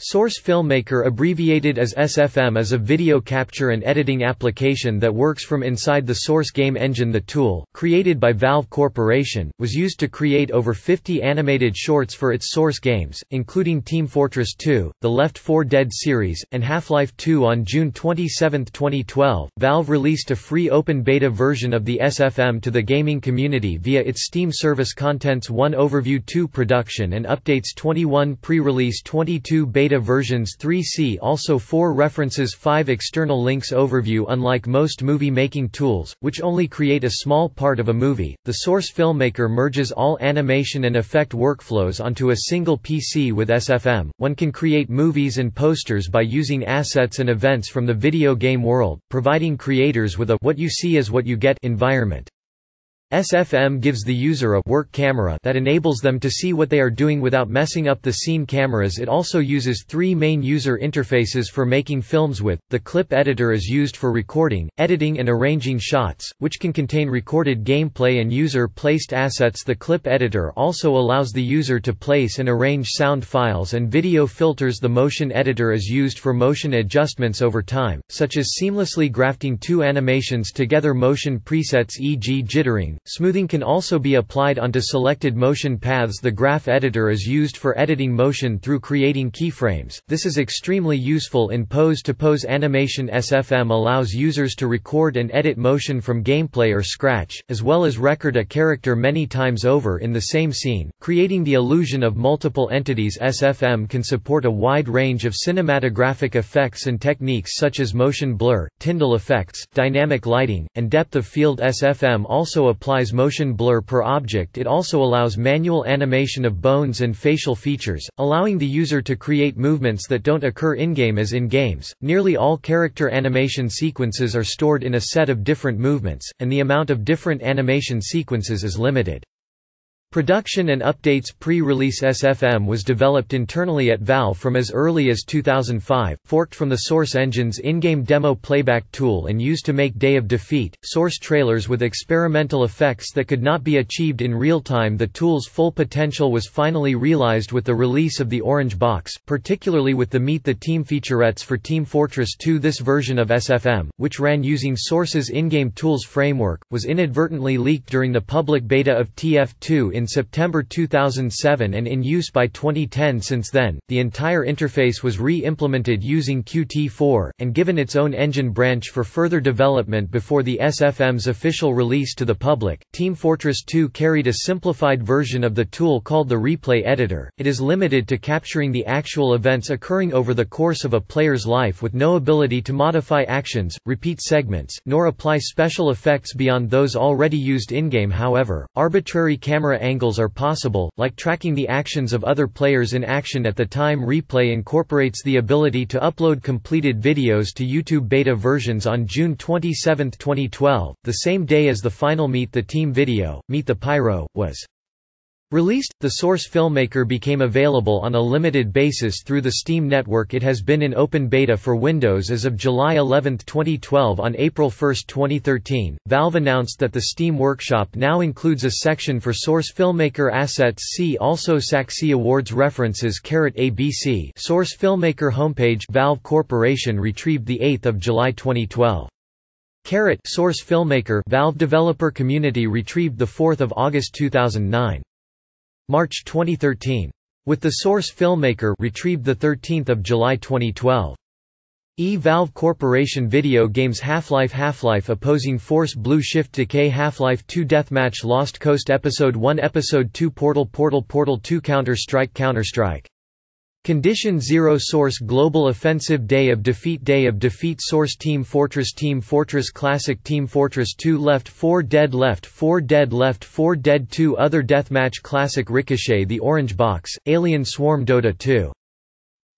Source Filmmaker abbreviated as SFM is a video capture and editing application that works from inside the Source game engine The tool, created by Valve Corporation, was used to create over 50 animated shorts for its Source games, including Team Fortress 2, the Left 4 Dead series, and Half-Life 2 on June 27, 2012. Valve released a free open beta version of the SFM to the gaming community via its Steam service Contents 1 Overview 2 Production and Updates 21 Pre-release 22 Beta beta versions 3c also 4 references 5 external links overview Unlike most movie-making tools, which only create a small part of a movie, the Source Filmmaker merges all animation and effect workflows onto a single PC with SFM. One can create movies and posters by using assets and events from the video game world, providing creators with a what you see is what you get environment. SFM gives the user a work camera that enables them to see what they are doing without messing up the scene cameras. It also uses three main user interfaces for making films with, the clip editor is used for recording, editing and arranging shots, which can contain recorded gameplay and user-placed assets. The clip editor also allows the user to place and arrange sound files and video filters. The motion editor is used for motion adjustments over time, such as seamlessly grafting two animations together motion presets e.g. jittering, Smoothing can also be applied onto selected motion paths the graph editor is used for editing motion through creating keyframes, this is extremely useful in pose-to-pose -pose animation SFM allows users to record and edit motion from gameplay or scratch, as well as record a character many times over in the same scene, creating the illusion of multiple entities. SFM can support a wide range of cinematographic effects and techniques such as motion blur, Tyndall effects, dynamic lighting, and depth of field. SFM also applies applies motion blur per object it also allows manual animation of bones and facial features, allowing the user to create movements that don't occur in-game as in games. Nearly all character animation sequences are stored in a set of different movements, and the amount of different animation sequences is limited. Production and updates pre-release SFM was developed internally at Valve from as early as 2005, forked from the Source Engine's in-game demo playback tool and used to make Day of Defeat, Source trailers with experimental effects that could not be achieved in real time. The tool's full potential was finally realized with the release of the Orange Box, particularly with the Meet the Team featurettes for Team Fortress 2 this version of SFM, which ran using Source's in-game tools framework, was inadvertently leaked during the public beta of TF2 in in September 2007 and in use by 2010 since then, the entire interface was re-implemented using Qt4, and given its own engine branch for further development before the SFM's official release to the public. Team Fortress 2 carried a simplified version of the tool called the Replay Editor. It is limited to capturing the actual events occurring over the course of a player's life with no ability to modify actions, repeat segments, nor apply special effects beyond those already used in-game however, arbitrary camera angles angles are possible, like tracking the actions of other players in action at the time replay incorporates the ability to upload completed videos to YouTube beta versions on June 27, 2012, the same day as the final Meet the Team video, Meet the Pyro, was Released, the Source Filmmaker became available on a limited basis through the Steam network it has been in open beta for Windows as of July 11, 2012 On April 1, 2013, Valve announced that the Steam Workshop now includes a section for Source Filmmaker assets see also Saxxy Awards references ABC Source Filmmaker homepage Valve Corporation retrieved 8 July 2012. Carrot Source Filmmaker Valve Developer Community retrieved 4 August 2009. March 2013. With the Source Filmmaker retrieved 13 July 2012. E-Valve Corporation Video Games Half-Life Half-Life Opposing Force Blue Shift Decay Half-Life 2 Deathmatch Lost Coast Episode 1 Episode 2 Portal Portal Portal 2 Counter-Strike Counter-Strike Condition Zero Source Global Offensive Day of Defeat Day of Defeat Source Team Fortress Team Fortress Classic Team Fortress 2 Left 4 Dead Left 4 Dead Left 4 Dead 2 Other Deathmatch Classic Ricochet The Orange Box, Alien Swarm Dota 2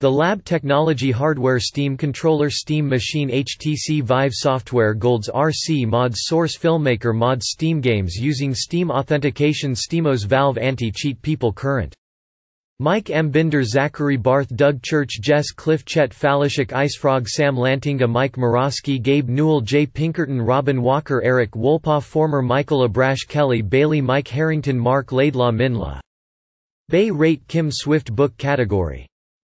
the Lab Technology Hardware Steam Controller Steam Machine HTC Vive Software GoldSrc Mods Source Filmmaker Mods Steam Games using Steam Authentication SteamOS Valve Anti-Cheat People Current Mike Ambinder Zachary Barth Doug Church Jess Cliffe Chet Faliszek Icefrog Sam Lantinga Mike Morasky Gabe Newell Jay Pinkerton Robin Walker Erik Wolpaw Former Michael Abrash Kelly Bailey Mike Harrington Marc Laidlaw Minh Le. Bay Rate Kim Swift Book Category